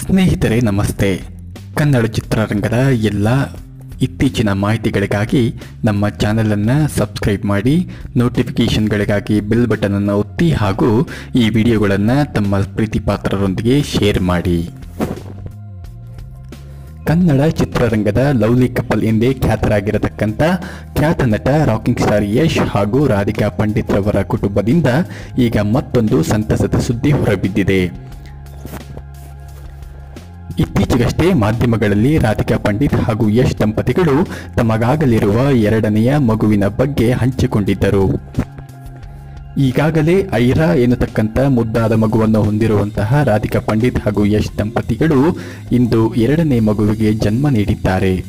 ಸ್ನೇಹಿತರೆ, ನಮಸ್ತೆ. ಕನ್ನಡ ಚಿತ್ರರಂಗದ ಎಲ್ಲ ಇತ್ತೀಚಿನ ಮಾಹಿತಿಗಳಿಗಾಗಿ ನಮ್ಮ ಚಾನಲನ್ನು ಸಬ್ಸ್ಕ್ರೈಬ್ ಮಾಡಿ, ನೋಟಿಫಿಕೇಷನ್ಗಳಿಗಾಗಿ ಬೆಲ್ ಬಟನನ್ನು ಒತ್ತಿ ಹಾಗೂ ಈ ವಿಡಿಯೋಗಳನ್ನು ತಮ್ಮ ಪ್ರೀತಿಪಾತ್ರರೊಂದಿಗೆ ಶೇರ್ ಮಾಡಿ. ಕನ್ನಡ ಚಿತ್ರರಂಗದ ಲವ್ಲಿ ಕಪಲ್ ಎಂದೇ ಖ್ಯಾತರಾಗಿರತಕ್ಕಂಥ ಖ್ಯಾತ ನಟ, ರಾಕಿಂಗ್ ಸ್ಟಾರ್ ಯಶ್ ಹಾಗೂ ರಾಧಿಕಾ ಪಂಡಿತ್ ರವರ ಕುಟುಂಬದಿಂದ ಈಗ ಮತ್ತೊಂದು ಸಂತಸದ ಸುದ್ದಿ ಹೊರಬಿದ್ದಿದೆ. ಇತ್ತೀಚೆಗಷ್ಟೇ ಮಾಧ್ಯಮಗಳಲ್ಲಿ ರಾಧಿಕಾ ಪಂಡಿತ್ ಹಾಗೂ ಯಶ್ ದಂಪತಿಗಳು ತಮಗಾಗಲಿರುವ ಎರಡನೆಯ ಮಗುವಿನ ಬಗ್ಗೆ ಹಂಚಿಕೊಂಡಿದ್ದರು. ಈಗಾಗಲೇ ಐರಾ ಎನ್ನತಕ್ಕಂಥ ಮುದ್ದಾದ ಮಗುವನ್ನು ಹೊಂದಿರುವಂತಹ ರಾಧಿಕಾ ಪಂಡಿತ್ ಹಾಗೂ ಯಶ್ ದಂಪತಿಗಳು ಇಂದು ಎರಡನೇ ಮಗುವಿಗೆ ಜನ್ಮ ನೀಡಿದ್ದಾರೆ.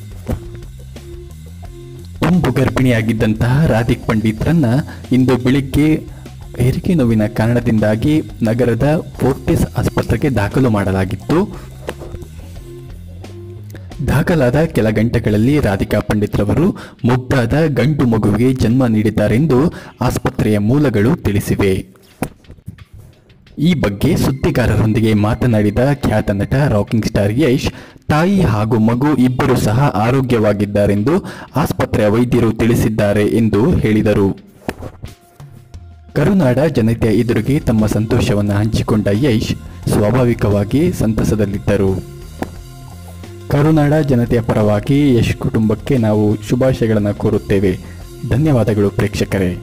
ತುಂಬು ಗರ್ಭಿಣಿಯಾಗಿದ್ದಂತಹ ರಾಧಿಕ್ ಪಂಡಿತ್ರನ್ನ ಇಂದು ಬೆಳಿಗ್ಗೆ ಹೆರಿಗೆ ನೋವಿನ ಕಾರಣದಿಂದಾಗಿ ನಗರದ ಫೋರ್ಟಿಸ್ ಆಸ್ಪತ್ರೆಗೆ ದಾಖಲು ಮಾಡಲಾಗಿತ್ತು. ದಾಖಲಾದ ಕೆಲ ಗಂಟೆಗಳಲ್ಲಿ ರಾಧಿಕಾ ಪಂಡಿತ್ ರವರು ಮುದ್ದಾದ ಗಂಡು ಮಗುವಿಗೆ ಜನ್ಮ ನೀಡಿದ್ದಾರೆಂದು ಆಸ್ಪತ್ರೆಯ ಮೂಲಗಳು ತಿಳಿಸಿವೆ. ಈ ಬಗ್ಗೆ ಸುದ್ದಿಗಾರರೊಂದಿಗೆ ಮಾತನಾಡಿದ ಖ್ಯಾತ ನಟ, ರಾಕಿಂಗ್ ಸ್ಟಾರ್ ಯಶ್, ತಾಯಿ ಹಾಗೂ ಮಗು ಇಬ್ಬರು ಸಹ ಆರೋಗ್ಯವಾಗಿದ್ದಾರೆಂದು ಆಸ್ಪತ್ರೆಯ ವೈದ್ಯರು ತಿಳಿಸಿದ್ದಾರೆ ಎಂದು ಹೇಳಿದರು. ಕರುನಾಡ ಜನತೆಯ ಎದುರಿಗೆ ತಮ್ಮ ಸಂತೋಷವನ್ನು ಹಂಚಿಕೊಂಡ ಯಶ್ ಸ್ವಾಭಾವಿಕವಾಗಿ ಸಂತಸದಲ್ಲಿದ್ದರು. ಕರುನಾಡ ಜನತೆಯ ಪರವಾಗಿ ಯಶ್ ಕುಟುಂಬಕ್ಕೆ ನಾವು ಶುಭಾಶಯಗಳನ್ನು ಕೋರುತ್ತೇವೆ. ಧನ್ಯವಾದಗಳು ಪ್ರೇಕ್ಷಕರೇ.